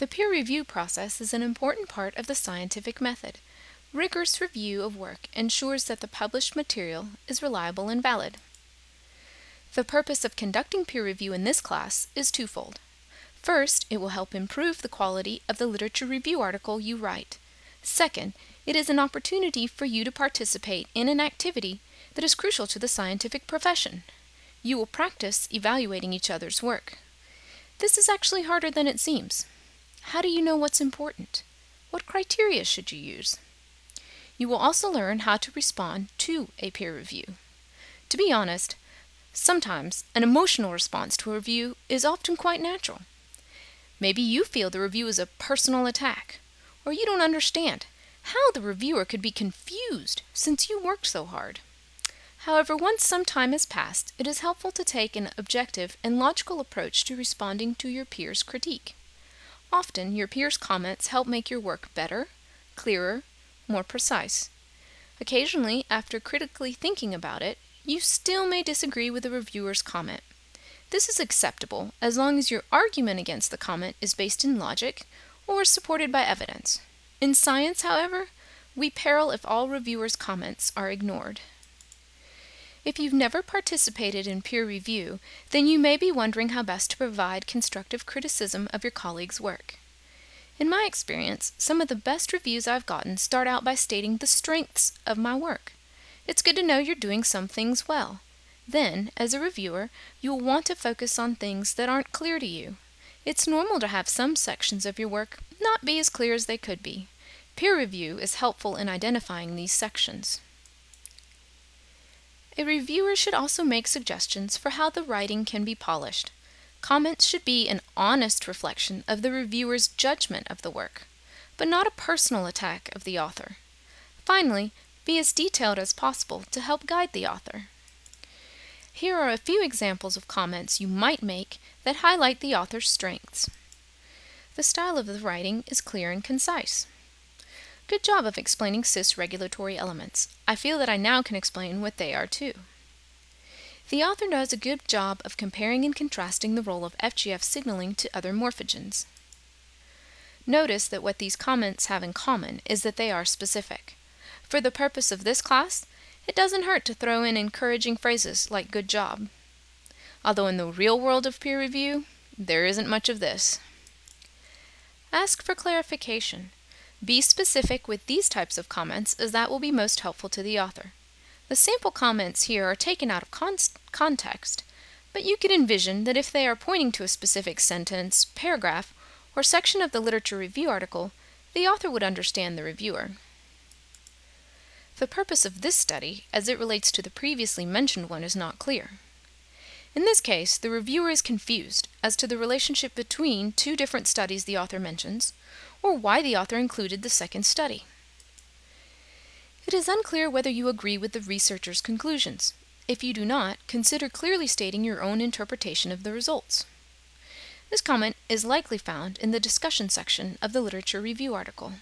The peer review process is an important part of the scientific method. Rigorous review of work ensures that the published material is reliable and valid. The purpose of conducting peer review in this class is twofold. First, it will help improve the quality of the literature review article you write. Second, it is an opportunity for you to participate in an activity that is crucial to the scientific profession. You will practice evaluating each other's work. This is actually harder than it seems. How do you know what's important? What criteria should you use? You will also learn how to respond to a peer review. To be honest, sometimes an emotional response to a review is often quite natural. Maybe you feel the review is a personal attack, or you don't understand how the reviewer could be confused since you worked so hard. However, once some time has passed, it is helpful to take an objective and logical approach to responding to your peers' critique. Often, your peers' comments help make your work better, clearer, more precise. Occasionally, after critically thinking about it, you still may disagree with the reviewer's comment. This is acceptable as long as your argument against the comment is based in logic or supported by evidence. In science, however, we peril if all reviewers' comments are ignored. If you've never participated in peer review, then you may be wondering how best to provide constructive criticism of your colleagues' work. In my experience, some of the best reviews I've gotten start out by stating the strengths of my work. It's good to know you're doing some things well. Then, as a reviewer, you will want to focus on things that aren't clear to you. It's normal to have some sections of your work not be as clear as they could be. Peer review is helpful in identifying these sections. A reviewer should also make suggestions for how the writing can be polished. Comments should be an honest reflection of the reviewer's judgment of the work, but not a personal attack of the author. Finally, be as detailed as possible to help guide the author. Here are a few examples of comments you might make that highlight the author's strengths. The style of the writing is clear and concise. Good job of explaining cis regulatory elements. I feel that I now can explain what they are too. The author does a good job of comparing and contrasting the role of FGF signaling to other morphogens. Notice that what these comments have in common is that they are specific. For the purpose of this class, it doesn't hurt to throw in encouraging phrases like good job. Although in the real world of peer review, there isn't much of this. Ask for clarification. Be specific with these types of comments as that will be most helpful to the author. The sample comments here are taken out of con context, but you can envision that if they are pointing to a specific sentence, paragraph, or section of the literature review article, the author would understand the reviewer. The purpose of this study, as it relates to the previously mentioned one, is not clear. In this case, the reviewer is confused as to the relationship between two different studies the author mentions, or why the author included the second study. It is unclear whether you agree with the researcher's conclusions. If you do not, consider clearly stating your own interpretation of the results. This comment is likely found in the discussion section of the literature review article.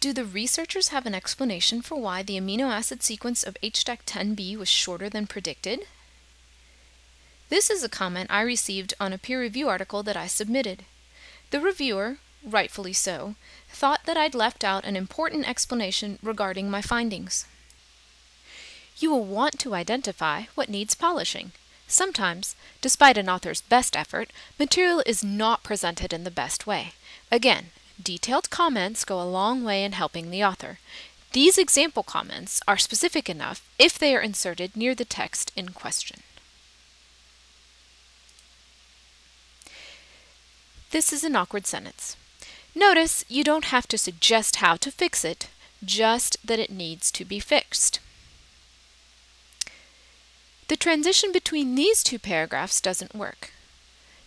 Do the researchers have an explanation for why the amino acid sequence of HDAC10B was shorter than predicted? This is a comment I received on a peer review article that I submitted. The reviewer, rightfully so, thought that I'd left out an important explanation regarding my findings. You will want to identify what needs polishing. Sometimes, despite an author's best effort, material is not presented in the best way. Again, detailed comments go a long way in helping the author. These example comments are specific enough if they are inserted near the text in question. This is an awkward sentence. Notice you don't have to suggest how to fix it, just that it needs to be fixed. The transition between these two paragraphs doesn't work.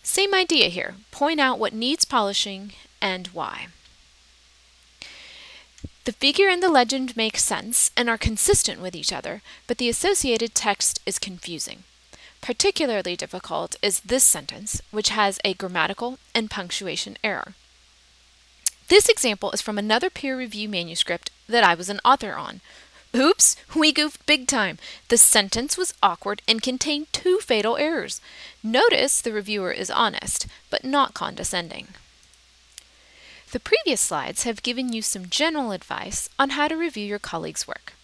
Same idea here. Point out what needs polishing and why. The figure and the legend make sense and are consistent with each other, but the associated text is confusing. Particularly difficult is this sentence, which has a grammatical and punctuation error. This example is from another peer review manuscript that I was an author on. Oops, we goofed big time. The sentence was awkward and contained two fatal errors. Notice the reviewer is honest, but not condescending. The previous slides have given you some general advice on how to review your colleagues' work.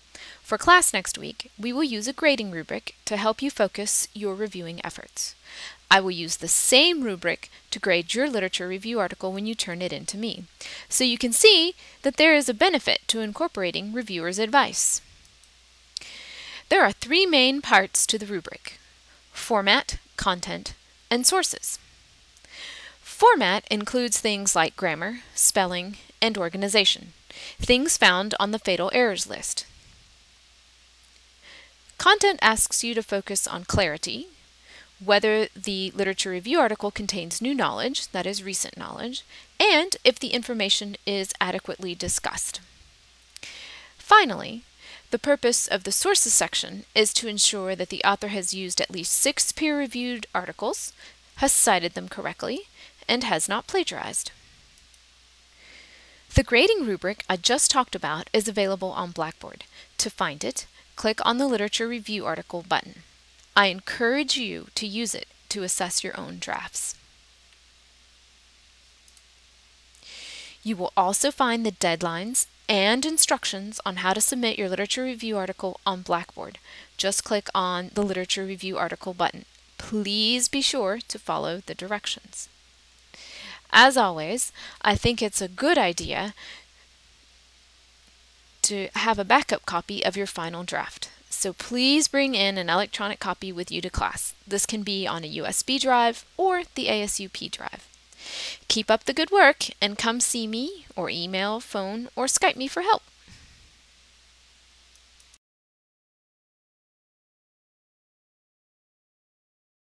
For class next week, we will use a grading rubric to help you focus your reviewing efforts. I will use the same rubric to grade your literature review article when you turn it in to me, so you can see that there is a benefit to incorporating reviewers' advice. There are three main parts to the rubric format, content, and sources. Format includes things like grammar, spelling, and organization, things found on the fatal errors list. Content asks you to focus on clarity, whether the literature review article contains new knowledge, that is recent knowledge, and if the information is adequately discussed. Finally, the purpose of the sources section is to ensure that the author has used at least six peer-reviewed articles, has cited them correctly, and has not plagiarized. The grading rubric I just talked about is available on Blackboard. To find it, click on the Literature Review article button. I encourage you to use it to assess your own drafts. You will also find the deadlines and instructions on how to submit your literature review article on Blackboard. Just click on the literature review article button. Please be sure to follow the directions. As always, I think it's a good idea to have a backup copy of your final draft. So please bring in an electronic copy with you to class. This can be on a USB drive or the ASUP drive. Keep up the good work and come see me or email, phone, or Skype me for help.